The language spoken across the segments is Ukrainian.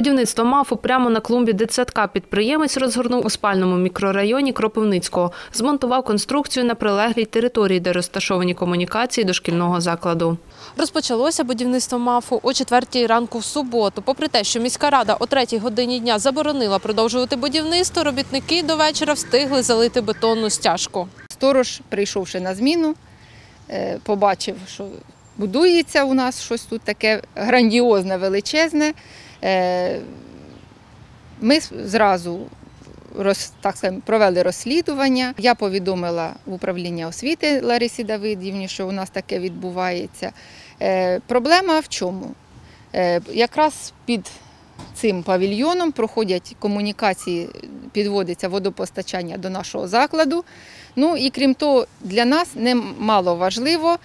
Будівництво МАФу прямо на клумбі дитсадка підприємець розгорнув у спальному мікрорайоні Кропивницького. Змонтував конструкцію на прилеглій території, де розташовані комунікації дошкільного закладу. Розпочалося будівництво МАФу о 4 ранку в суботу. Попри те, що міська рада о 3 годині дня заборонила продовжувати будівництво, робітники до вечора встигли залити бетонну стяжку. Сторож, прийшовши на зміну, е, побачив, що будується у нас щось тут таке грандіозне, величезне. Е, Ми зразу так сказати, провели розслідування. Я повідомила в управління освіти Ларисі Давидівні, що у нас таке відбувається. Е, Проблема в чому? Е, Якраз під цим павільйоном проходять комунікації, підводиться водопостачання до нашого закладу. Ну і крім того, для нас немало важливо,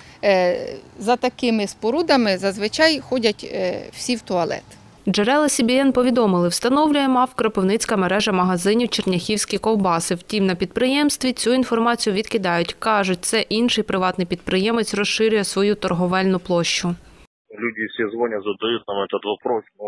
за такими спорудами зазвичай ходять всі в туалет. Джерела CBN повідомили, встановлює МАФ Кропивницька мережа магазинів Черняхівські ковбаси. Втім, на підприємстві цю інформацію відкидають. Кажуть, це інший приватний підприємець розширює свою торговельну площу. Люди все звонят, задают нам этот вопрос, но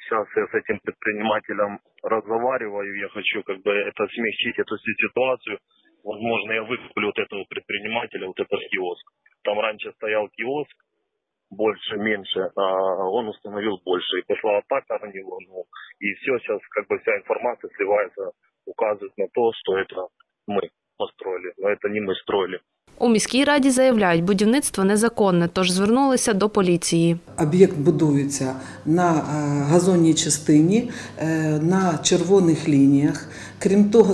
сейчас я с этим предпринимателем разговариваю, я хочу как бы это смягчить эту всю ситуацию. Возможно, я выкуплю вот этого предпринимателя, вот этот киоск. Там раньше стоял киоск, больше, меньше, а он установил больше. И пошла атака на него. Ну, и все, сейчас как бы вся информация сливается, указывает на то, что это мы построили. Но это не мы строили. У міській раді заявляють, будівництво незаконне, тож звернулися до поліції. Об'єкт будується на е, газонній частині, е, на червоних лініях. Крім того,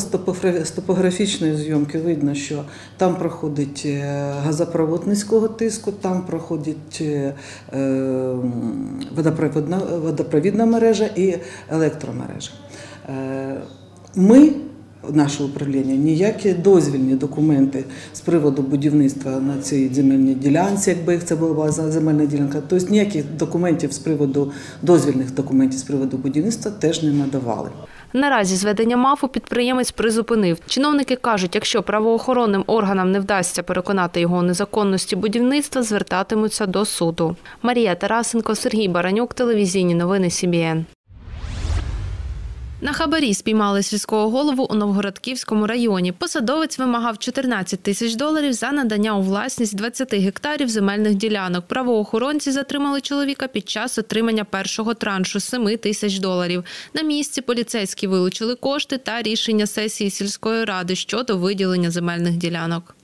з топографічної зйомки видно, що там проходить е, газопровод низького тиску, там проходить е, е, водопровідна, мережа і електромережа. Ми наше управління ніякі дозвільні документи з приводу будівництва на цій земельній ділянці, якби це була земельна ділянка, тобто ніяких документів з приводу дозвільних документів з приводу будівництва теж не надавали. Наразі зведення МАФу підприємець призупинив. Чиновники кажуть, якщо правоохоронним органам не вдасться переконати його незаконності будівництва, звертатимуться до суду. Марія Тарасенко, Сергій Баранюк, телевізійні новини СІБІН. На хабарі спіймали сільського голову у Новгородківському районі. Посадовець вимагав 14 тисяч доларів за надання у власність 20 гектарів земельних ділянок. Правоохоронці затримали чоловіка під час отримання першого траншу 7 тисяч доларів. На місці поліцейські вилучили кошти та рішення сесії сільської ради щодо виділення земельних ділянок.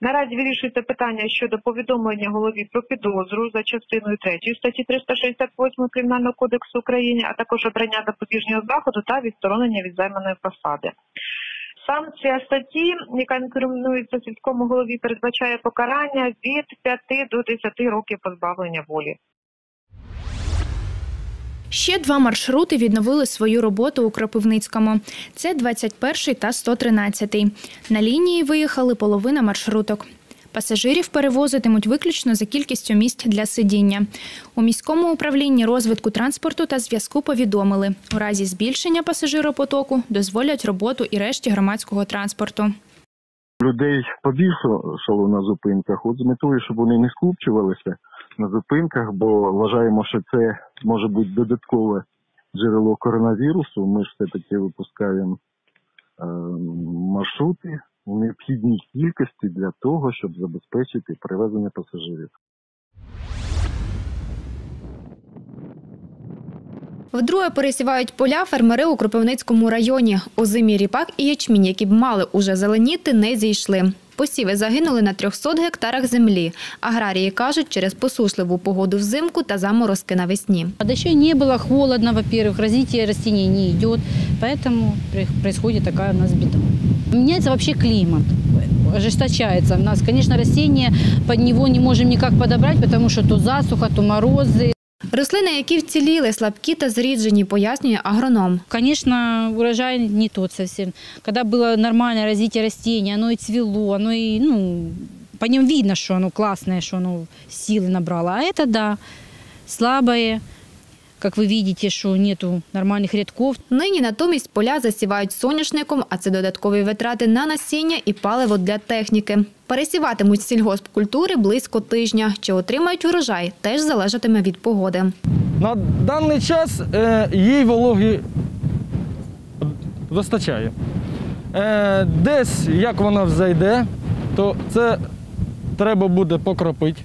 Наразі вирішується питання щодо повідомлення голові про підозру за частиною 3 статті 368 Кримінального кодексу України, а також обрання запобіжного заходу та відсторонення від займаної посади. Санкція статті, яка інкримінується сільському голові, передбачає покарання від 5 до 10 років позбавлення волі. Ще два маршрути відновили свою роботу у Кропивницькому. Це 21 та 113. На лінії виїхали половина маршруток. Пасажирів перевозитимуть виключно за кількістю місць для сидіння. У міському управлінні розвитку транспорту та зв'язку повідомили, у разі збільшення пасажиропотоку дозволять роботу і решті громадського транспорту. людей побільшало на зупинках, от з метою, щоб вони не скупчувалися на зупинках, бо вважаємо, що це може бути додаткове джерело коронавірусу. Ми ж все-таки випускаємо е, маршрути у необхідній кількості для того, щоб забезпечити перевезення пасажирів. Вдруге пересівають поля фермери у Кропивницькому районі. Озимі ріпак і ячмінь, які б мали уже зеленіти, не зійшли. Посіви загинули на 300 гектарах землі. Аграрії кажуть, через посушливу погоду взимку та заморозки навесні. А дощей не было, холодно, во-первых, развитие растений не идет, поэтому при- происходит такая у нас беда. Меняется вообще климат, ожесточается у нас. Конечно, растения под него не можем никак подобрать, потому что то засуха, то морозы. Рослини, які вціліли, слабкі та зріджені, пояснює агроном. Конечно, урожай не тот совсем. Когда было нормальное развитие растений, оно и цвело, оно и, ну, по нем видно, что оно классное, что оно силы набрало. А это, да, слабое. Как вы видите, что нету нормальных рядков. Нині натомість поля засівають соняшником, а це додаткові витрати на насіння і паливо для техніки. Пересіватимуть сільгоспкультури близько тижня. Чи отримають урожай, теж залежатиме від погоди. На даний час е, їй вологи вистачає. Е, десь як вона взайде, то це треба буде покропити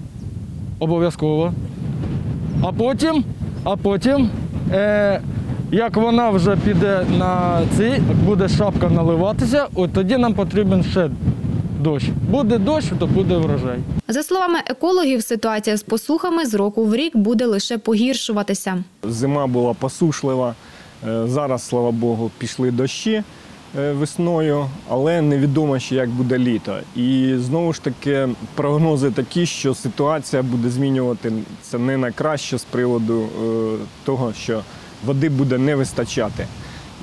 обов'язково. А потім, а потім, е, як вона вже піде на ці, буде шапка наливатися, от тоді нам потрібен ще дощ. Буде дощ, то буде врожай. За словами екологів, ситуація з посухами з року в рік буде лише погіршуватися. Зима була посушлива. Е, Зараз, слава Богу, пішли дощі весною, але невідомо ще як буде літо. І знову ж таки прогнози такі, що ситуація буде змінюватися не на краще з приводу е, того, що води буде не вистачати.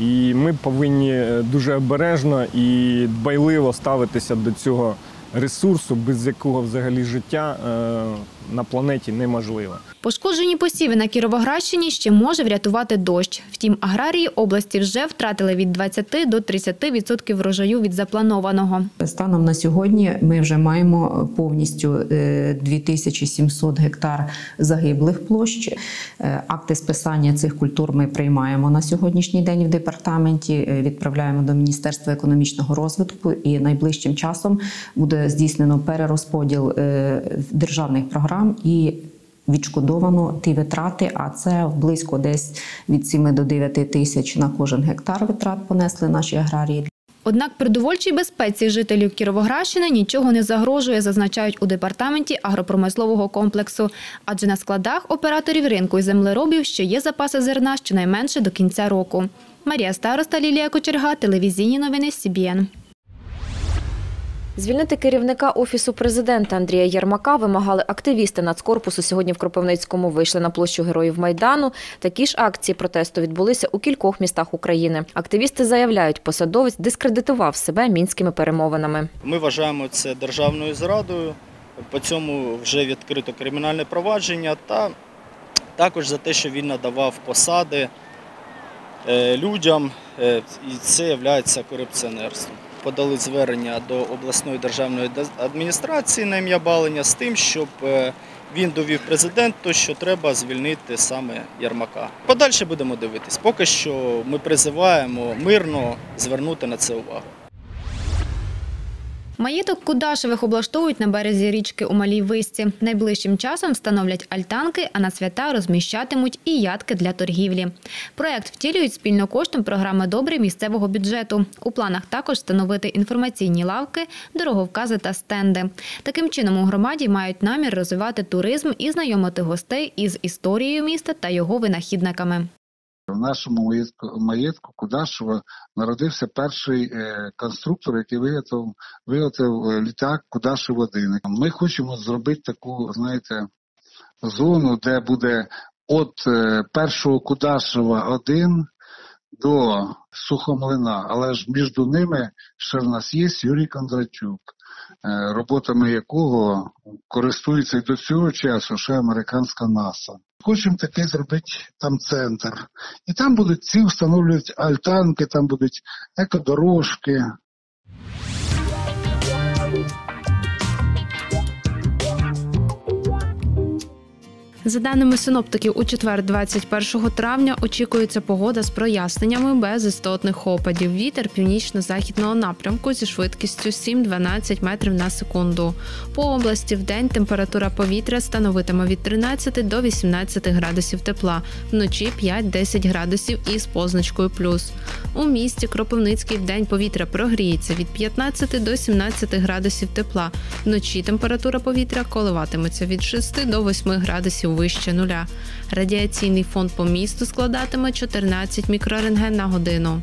І ми повинні е, дуже обережно і дбайливо ставитися до цього ресурсу, без якого взагалі життя е, на планеті неможливо. Пошкоджені посіви на Кіровоградщині ще може врятувати дощ. Втім, аграрії області вже втратили від 20 до 30% врожаю від запланованого. Станом на сьогодні ми вже маємо повністю е, 2700 гектар загиблих площ. Е, Акти списання цих культур ми приймаємо на сьогоднішній день в департаменті. е, Відправляємо до Міністерства економічного розвитку, і найближчим часом буде здійснено перерозподіл е, державних програм і. Відшкодовано ті витрати, а це близько десь від 7 до 9 тисяч на кожен гектар витрат понесли наші аграрії. Однак продовольчій безпеці жителів Кіровоградщини нічого не загрожує, зазначають у департаменті агропромислового комплексу. Адже на складах операторів ринку і землеробів ще є запаси зерна щонайменше до кінця року. Марія Староста, Лілія Кочерга, телевізійні новини СІБІН. Звільнити керівника офісу президента Андрія Єрмака вимагали активісти нацкорпусу. Сьогодні в Кропивницькому вийшли на площу Героїв Майдану. Такі ж акції протесту відбулися у кількох містах України. Активісти заявляють, посадовець дискредитував себе мінськими перемовинами. Ми вважаємо це державною зрадою. По цьому вже відкрито кримінальне провадження та також за те, що він надавав посади е, людям, е, і це є корупціонерством. Подали звернення до обласної державної адміністрації на ім'я Балення з тим, щоб е, він довів президенту, що треба звільнити саме Ярмака. Подальше будемо дивитись. Поки що ми призиваємо мирно звернути на це увагу. Маєток Кудашевих облаштовують на березі річки у Малій Висці. Найближчим часом встановлять альтанки, а на свята розміщатимуть і ядки для торгівлі. Проект втілюють спільно коштом програми «Добре» місцевого бюджету. У планах також встановити інформаційні лавки, дороговкази та стенди. Таким чином у громаді мають намір розвивати туризм і знайомити гостей із історією міста та його винахідниками. В нашому маєтку, маєтку Кудашева народився перший е, конструктор, який виготовив, виготовив е, літак Кудашев 1 Ми хочемо зробити таку, знаєте, зону, де буде від е, першого Кудашева 1 до Сухомлина, але ж між ними ще в нас є Юрій Кондратюк, роботами якого користується і до цього часу ще американська НАСА. Хочемо такий зробити там центр. І там будуть ці встановлюють альтанки, там будуть екодорожки. За даними синоптиків, у четвер, 21 травня, очікується погода з проясненнями без істотних опадів. Вітер північно-західного напрямку зі швидкістю 7-12 метрів на секунду. По області в день температура повітря становитиме від 13 до 18 градусів тепла, вночі 5-10 градусів із позначкою плюс. У місті Кропивницький в день повітря прогріється від 15 до 17 градусів тепла. Вночі температура повітря коливатиметься від 6 до 8 градусів вище нуля. Радіаційний фон по місту складатиме 14 мікрорентген на годину.